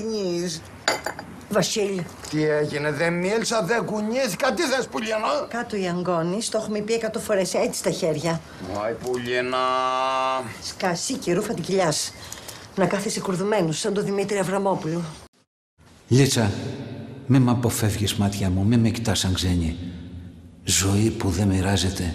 Κουνείς. Βασίλη, Τι έγινε, δεν μίλησα, δεν κουνήθηκα, τι θες πουλιανά; κάτω η Αγκώνη, το έχουμε πει εκατό φορές έτσι στα χέρια. Άι πουλιανά. Σκασί και ρούφα την κοιλιάς. Να κάθεσαι κουρδουμένος, σαν τον Δημήτρη Αβραμόπουλο. Λίτσα, με μ' αποφεύγεις μάτια μου, με με κοιτάς σαν ξένη. Ζωή που δεν μοιράζεται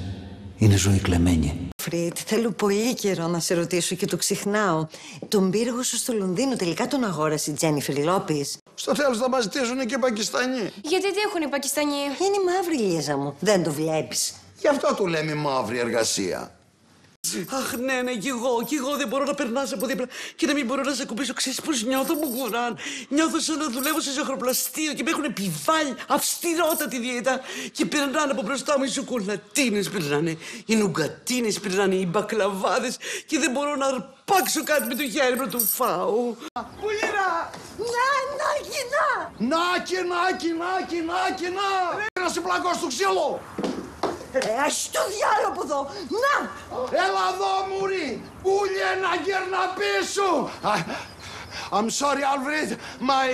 είναι ζωή κλεμμένη. Φρίτ, θέλω πολύ καιρό να σε ρωτήσω και το ξεχνάω. Τον πύργο σου στο Λονδίνο τελικά τον αγόρασε η Τζένιφερ Λόπης. Στο τέλος θα μας ζητήσουν και οι Πακιστανοί. Γιατί τι έχουν οι Πακιστανοί; Είναι μαύρη Λίζα μου, δεν το βλέπεις. Γι' αυτό του λέμε μαύρη εργασία. Αχ, ναι, ναι, κι εγώ, κι εγώ δεν μπορώ να περνάς από δίπλα και να μην μπορώ να σε ακουμπήσω. Ξέρεις πώς νιώθω, μου κουράν. Νιώθω σαν να δουλεύω σε ζωχροπλαστείο και με έχουν επιβάλει αυστηρότατη δίαιτα και περνάνε από μπροστά μου οι σοκολατίνες περνάνε, οι νουγκατίνες περνάνε, οι μπακλαβάδες και δεν μπορώ να αρπάξω κάτι με το χέρι μου να του φάω. Πουλιανά. Να, να, κοινά! Νάκι, νάκι, νάκι, νάκι, να. Να σε πλακώ στο ξύλο. Ρε, ας το διάλογο από εδώ! Να! Έλα εδώ, μουρί. Πουλιανά, γέρνα πίσω. Α, I'm sorry, Alfred. My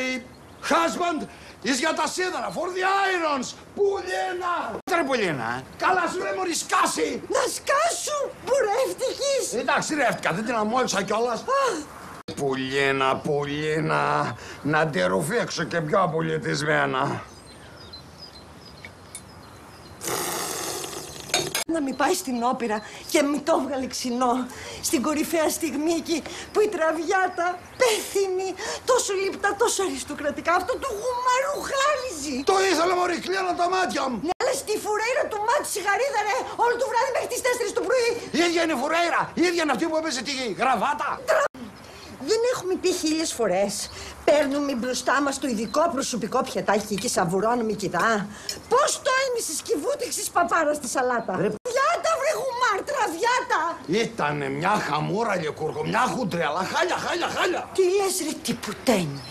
husband is για τα σίδερα for the irons. Πουλιανά. Τρε πουλιανά. Καλά σου ρε μωρή σκάσει. Να σκάσου! Μπουρεύτηκες! Εντάξει ρεύτηκα, δεν την αμόλυσα κιόλας. Πουλίνα, πουλίνα, να τη ρουφήξω και πιο απολυτισμένα. Να μην πάει στην όπερα και μην το έβγαλε ξινό. Στην κορυφαία στιγμή εκεί που η τραβιάτα πέθυνη, τόσο λίπτα, τόσο αριστοκρατικά, αυτό του γουμαρού χάριζε. Το ήθελα μωρή, κλείνω τα μάτια μου. Ναι, αλλά στη φουρέιρα του μάτι σιγαρίδα, ρε, όλο το βράδυ μέχρι τις 4 το πρωί. Η ίδια είναι η Φουρέιρα, η ίδια είναι αυτή που έπαιζε τη γραβάτα. Δεν έχουμε πει χίλιες φορές. Παίρνουμε μπροστά μας το ειδικό προσωπικό πιατάκι και σαβουρώνουμε κοιτά. Πώς το έμεισες και βούτυξες παπάρα στη σαλάτα. Βιάτα βρε γουμάρτρα, βιάτα. Ήτανε μια χαμούρα λεκούργο, μια χουντρέλα, χάλια, χάλια, χάλια. Τι λες ρε τι πουτένι.